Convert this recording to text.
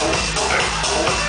Hey.